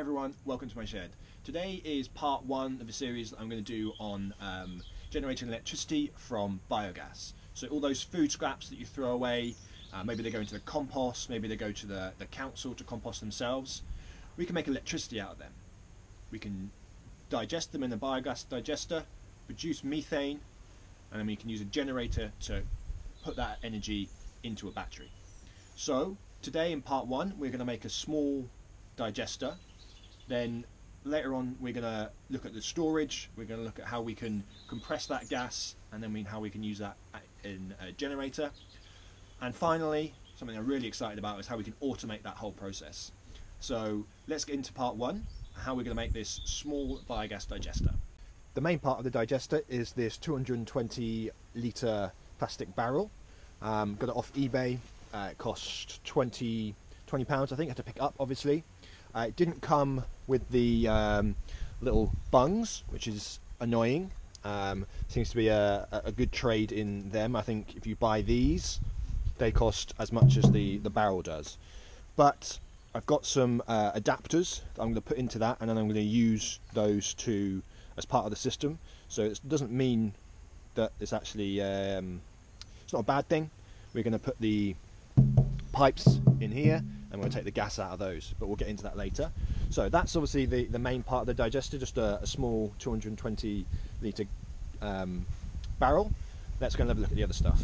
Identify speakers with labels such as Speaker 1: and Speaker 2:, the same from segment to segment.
Speaker 1: everyone, welcome to my shed. Today is part one of a series that I'm going to do on um, generating electricity from biogas. So all those food scraps that you throw away, uh, maybe they go into the compost, maybe they go to the, the council to compost themselves, we can make electricity out of them. We can digest them in a biogas digester, produce methane, and then we can use a generator to put that energy into a battery. So today in part one we're going to make a small digester then later on we're going to look at the storage we're going to look at how we can compress that gas and then how we can use that in a generator. And finally something I'm really excited about is how we can automate that whole process. So let's get into part one how we're going to make this small biogas digester. The main part of the digester is this 220 litre plastic barrel. Um, got it off eBay. Uh, it cost 20 20 pounds I think I had to pick up obviously. Uh, it didn't come with the um, little bungs which is annoying. Um, seems to be a, a good trade in them. I think if you buy these they cost as much as the the barrel does. But I've got some uh, adapters that I'm going to put into that and then I'm going to use those to as part of the system. So it doesn't mean that it's actually um, it's not a bad thing. We're going to put the pipes in here and we'll take the gas out of those but we'll get into that later so that's obviously the the main part of the digester just a, a small 220 litre um, barrel let's go and have a look at the other stuff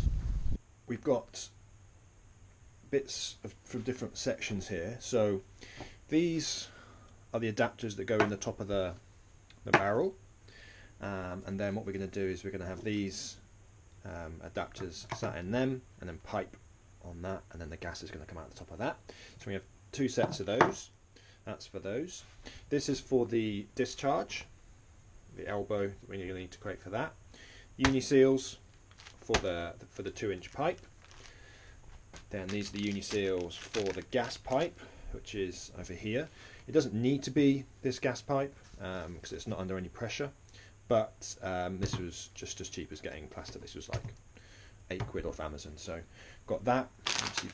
Speaker 1: we've got bits of, from different sections here so these are the adapters that go in the top of the, the barrel um, and then what we're going to do is we're going to have these um, adapters sat in them and then pipe on that and then the gas is going to come out the top of that. So we have two sets of those. That's for those. This is for the discharge, the elbow that to need to create for that. Uni seals for the for the two inch pipe. Then these are the uni seals for the gas pipe, which is over here. It doesn't need to be this gas pipe because um, it's not under any pressure, but um, this was just as cheap as getting plastic. This was like eight quid off Amazon. So got that.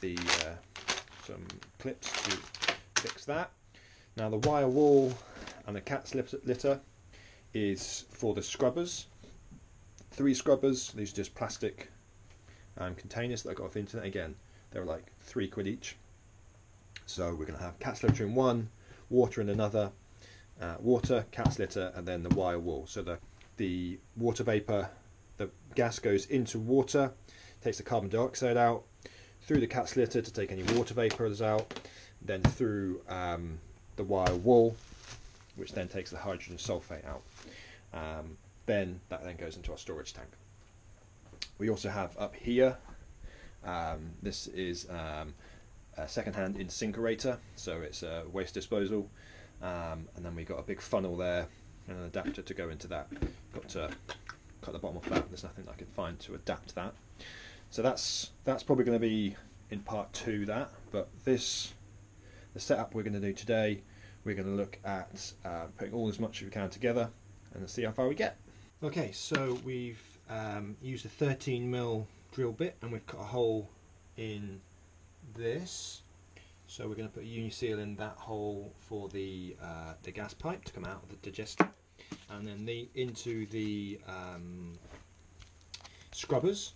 Speaker 1: the uh, some clips to fix that. Now the wire wool and the cat's litter is for the scrubbers. Three scrubbers. These are just plastic um, containers that I got off the internet. Again, they're like three quid each. So we're going to have cat's litter in one, water in another, uh, water, cat's litter, and then the wire wool. So the the water vapor, the gas goes into water, takes the carbon dioxide out, through the cat's litter to take any water vapours out, then through um, the wire wool, which then takes the hydrogen sulfate out. Um, then that then goes into our storage tank. We also have up here, um, this is um, a second-hand incinerator, so it's a waste disposal, um, and then we've got a big funnel there and an adapter to go into that. Got to cut the bottom off that. There's nothing I can find to adapt that. So that's that's probably going to be in part two that, but this the setup we're going to do today, we're going to look at uh, putting all as much as we can together and see how far we get. Okay, so we've um, used a 13 mil drill bit and we've cut a hole in this. So we're going to put a uni seal in that hole for the uh, the gas pipe to come out of the digester, and then the into the um, scrubbers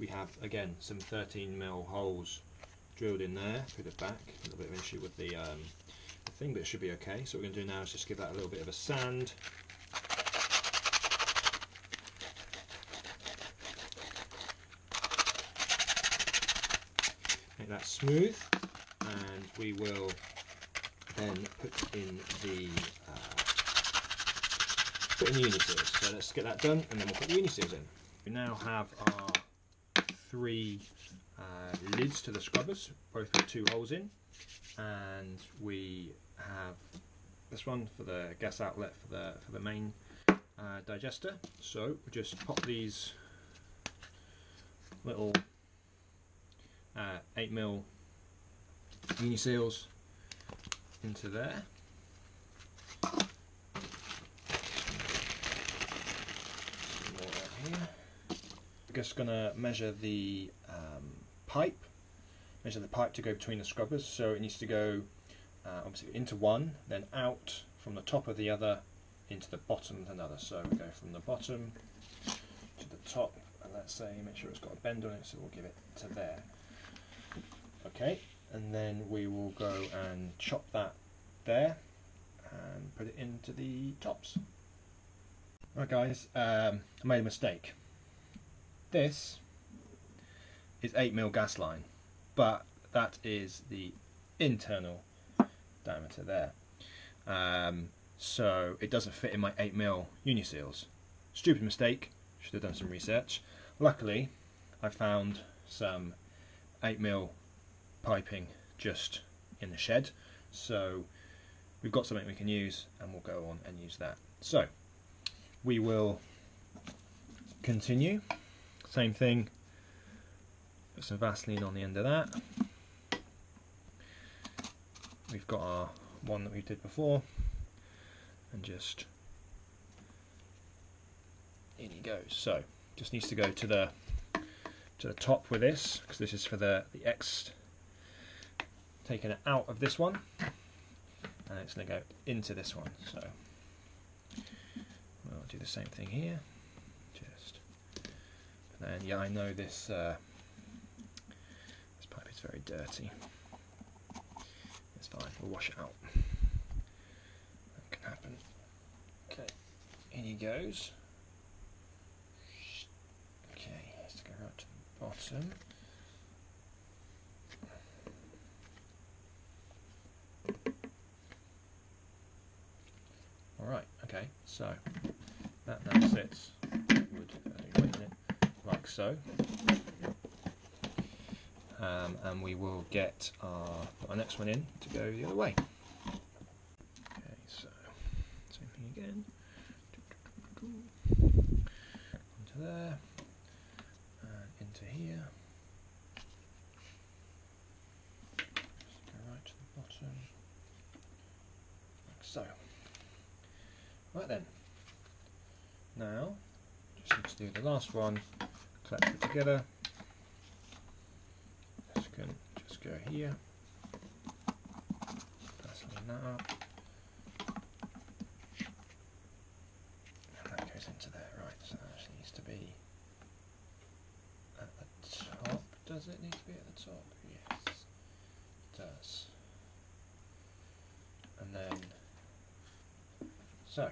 Speaker 1: we have again some 13 mil holes drilled in there through the back a little bit of issue with the, um, the thing but it should be okay. So what we're going to do now is just give that a little bit of a sand. Make that smooth and we will then put in the uh, put in the uni so let's get that done and then we'll put the uni in. We now have our three uh, lids to the scrubbers, both with two holes in, and we have this one for the gas outlet for the for the main uh, digester. So we'll just pop these little uh, 8 mil uni seals into there. I'm just going to measure the um, pipe, measure the pipe to go between the scrubbers. So it needs to go uh, obviously into one, then out from the top of the other into the bottom of another. So we go from the bottom to the top, and let's say make sure it's got a bend on it, so we'll give it to there. Okay, and then we will go and chop that there and put it into the tops. Right guys, um, I made a mistake. This is 8mm gas line, but that is the internal diameter there. Um, so it doesn't fit in my 8mm uniseals. Stupid mistake, should have done some research. Luckily, I found some 8mm piping just in the shed, so we've got something we can use and we'll go on and use that. So, we will continue, same thing, put some Vaseline on the end of that. We've got our one that we did before, and just in he goes. So just needs to go to the to the top with this because this is for the the X. Taking it out of this one. And it's going to go into this one so. We'll do the same thing here. Just and then yeah I know this uh, this pipe is very dirty it's we'll wash it out. That can happen. Okay. In he goes. Okay let's go right to the bottom. Alright, okay, so that now sits wood, like so. Um, and we will get our, our next one in to go the other way. Okay, so same thing again. Onto there, and into here. Just go right to the bottom, like so. Right then. Now, just need to do the last one, collect it together. Just can just go here. Fasten that up. Goes into there, right, so that actually needs to be at the top. Does it need to be at the top? Yes, it does. And then so,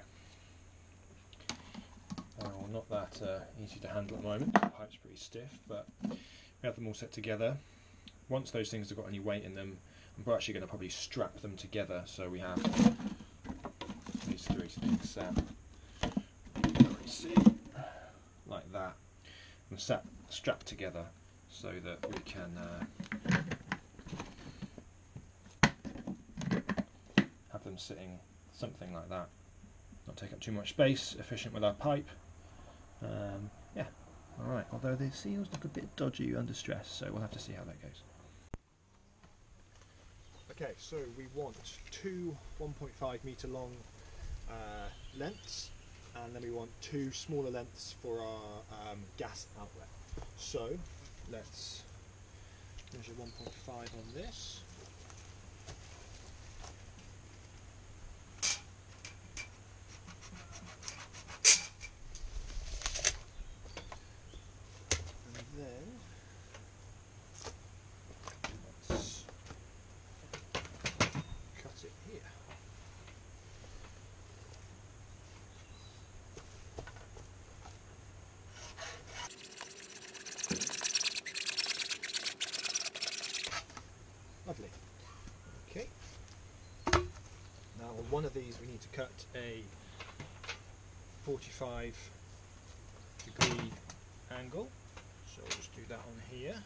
Speaker 1: well, not that uh, easy to handle at the moment. The pipe's pretty stiff, but we have them all set together. Once those things have got any weight in them, we're actually going to probably strap them together so we have these three things set. Like that. And set strapped together so that we can uh, have them sitting something like that. Not take up too much space, efficient with our pipe. Um, yeah, alright, although the seals look a bit dodgy under stress, so we'll have to see how that goes.
Speaker 2: Okay, so we want two 1.5 metre long uh, lengths and then we want two smaller lengths for our um, gas outlet. So let's measure 1.5 on this. Lovely. Okay. Now on one of these we need to cut a 45 degree angle. So we'll just do that on here.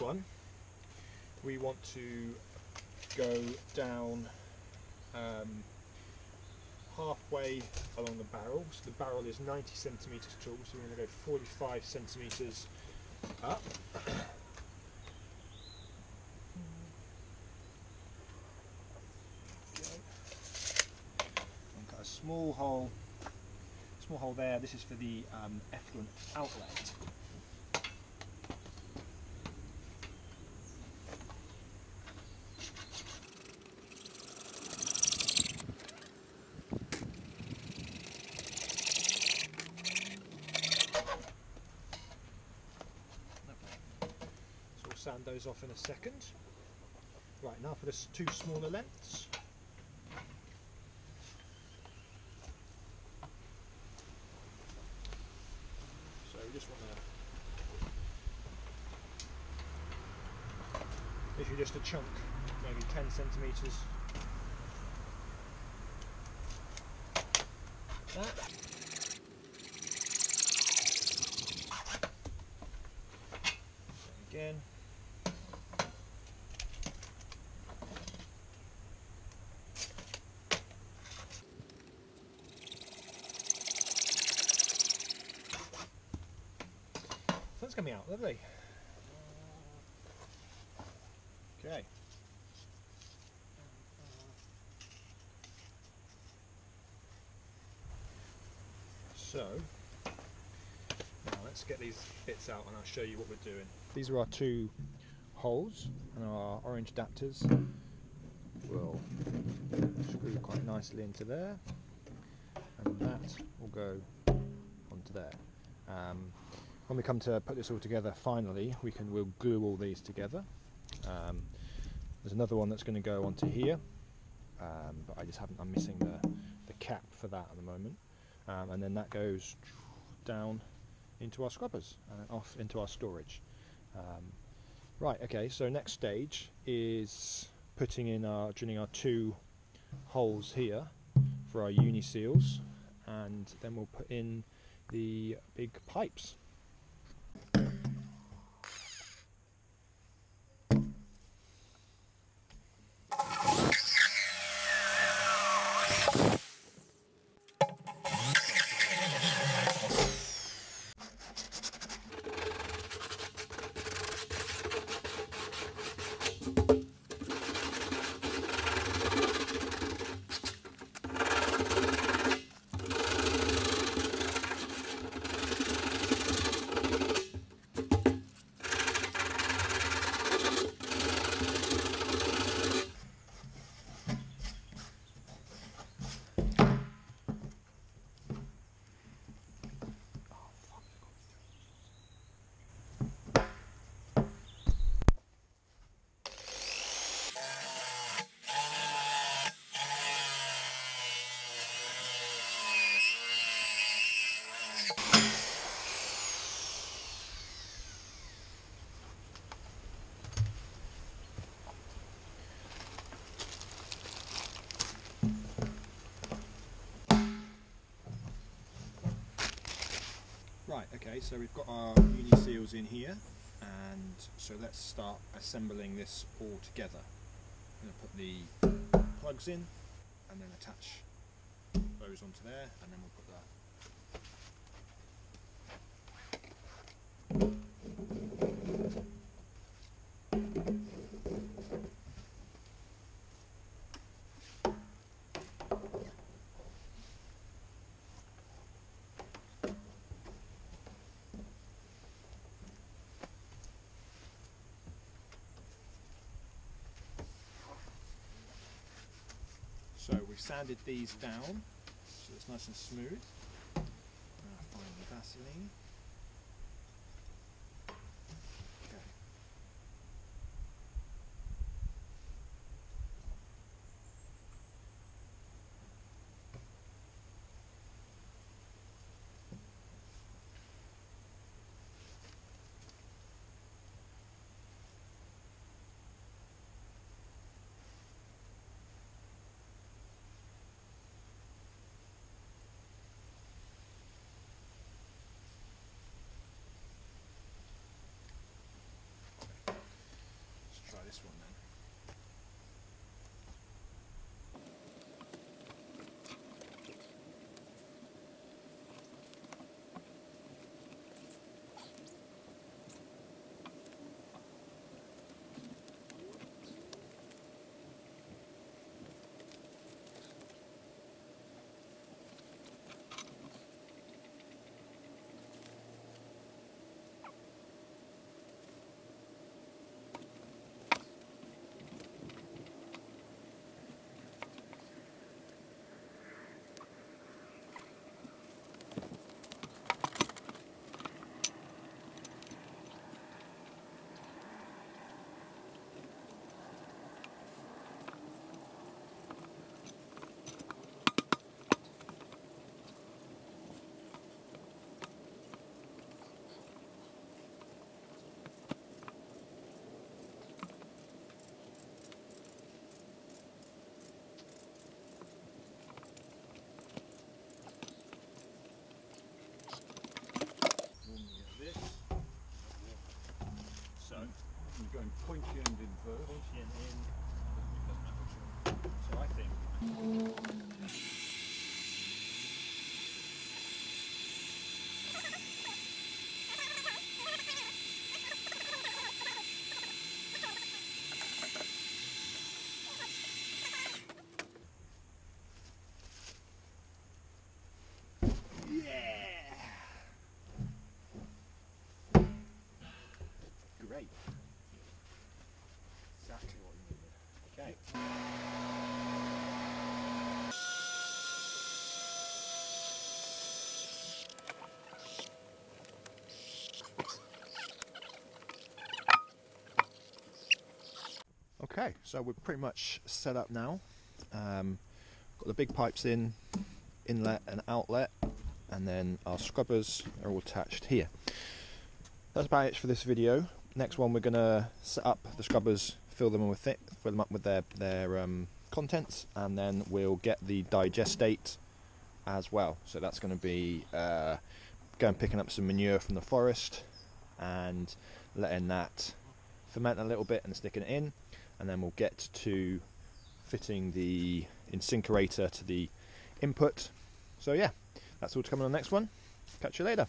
Speaker 1: One, we want to go down um, halfway along the barrel. So the barrel is 90 centimetres tall, so we're going to go 45 centimetres up.
Speaker 3: Cut a small hole, small hole there. This is for the um, effluent outlet.
Speaker 1: So off in a second. Right, now for the two smaller lengths. So we just want to just a chunk, maybe 10 centimetres. That. Again. Sun's coming out, lovely. Okay. So, now let's get these bits out and I'll show you what we're doing. These are our two holes and our orange adapters will screw quite nicely into there and that will go onto there. Um, when we come to put this all together finally we can we'll glue all these together. Um, there's another one that's going to go onto here um, but I just haven't I'm missing the, the cap for that at the moment. Um, and then that goes down into our scrubbers and off into our storage. Um, right okay so next stage is putting in our drilling our two holes here for our uni seals and then we'll put in the big pipes Right, okay, so we've got our uni seals in here, and so let's start assembling this all together. I'm going to put the plugs in, and then attach those onto there, and then we'll put the So we've sanded these down, so it's nice and smooth. Now find the Vaseline.
Speaker 4: Going pointy end.
Speaker 2: Pointy end in. So I think.
Speaker 1: Okay, so we're pretty much set up now. Um, got the big pipes in, inlet and outlet, and then our scrubbers are all attached here. That's about it for this video. Next one, we're gonna set up the scrubbers, fill them with it, fill them up with their their um, contents, and then we'll get the digestate as well. So that's going to be uh, going picking up some manure from the forest and letting that ferment a little bit and sticking it in, and then we'll get to fitting the incinerator to the input. So yeah, that's all to come on the next one. Catch you later.